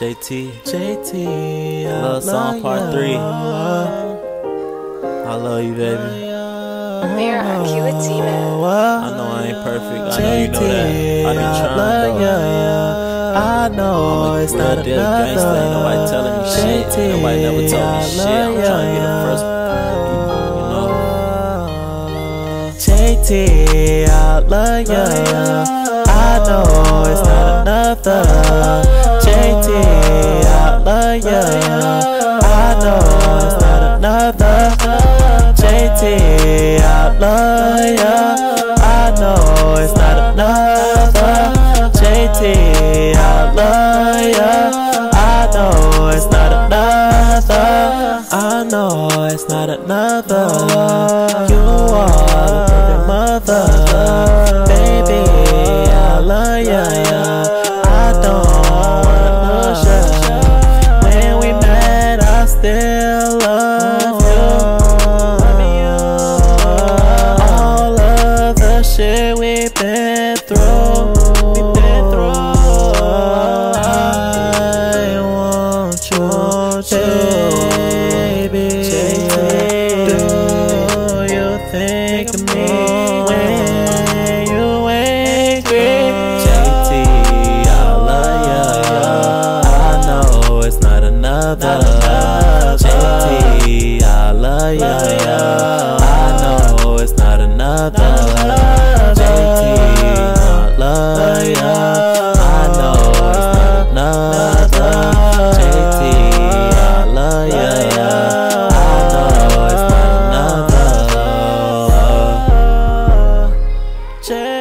JT. JT, I Love song part three. I love you, baby. Amir Acuity, man. I know I ain't perfect. I know you know that. I been trying, love though. ya. I know I'm it's a not real deal gangster. Ain't nobody telling me shit. JT, Nobody never told me shit. I'm trying to get the first. You know. JT, I love ya. I know it's not another. 10 outlaw, yeah. I know it's not another JT outlaw, yeah. I know it's not another. I know it's not another. You are the mother, baby. I love ya. I don't wanna ya. When we met, I still. make me when you ain't with JT, I love ya. I know it's not another. noche.